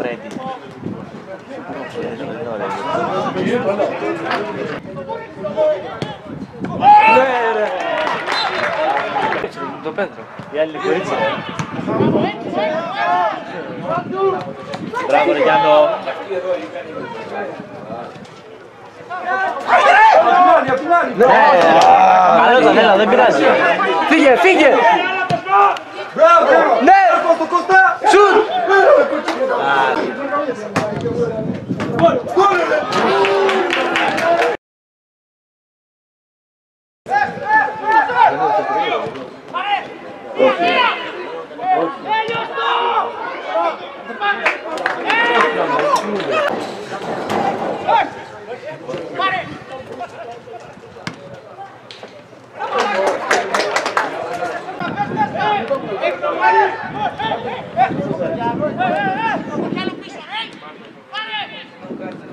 already. Το Πέτρο. Η άλλη κορίτσα. Μπράβο, Γιάννο. Καλό τον έλα, δεν πειράζει. Φύγε, φύγε. Μπράβο. Ναι. Σουτ. Hey, hey, hey!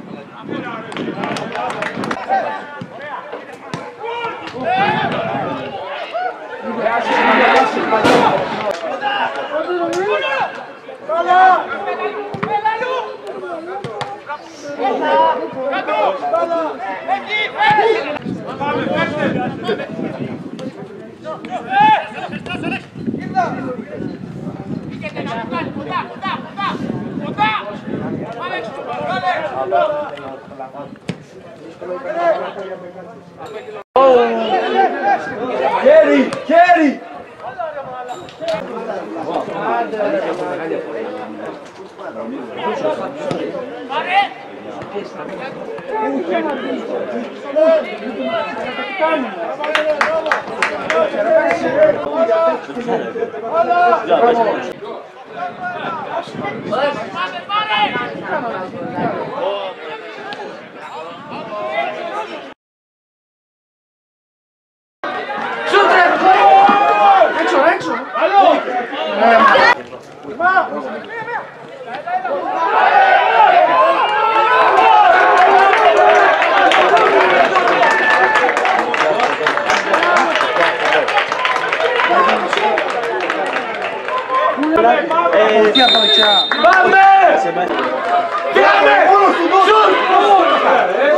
Χέρι, χέρι! ¡Vale! Via Boccia! Vamme! Vamme! Giù!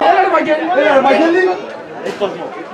Έλα ρε Βαγγέλη! Έλα, ρε Βαγγέλη! Μπράβο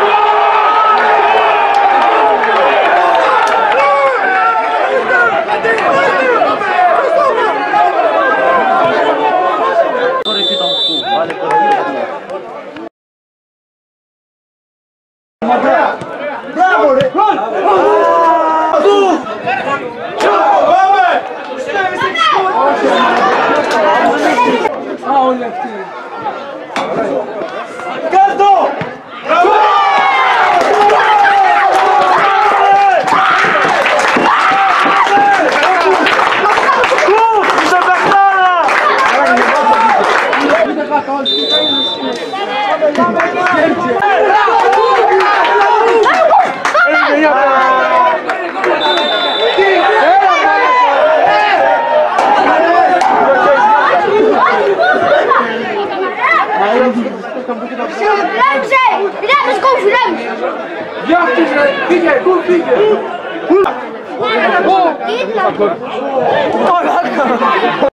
Ja, het is een goed vliegen. Goed. Goed. Goed. Goed.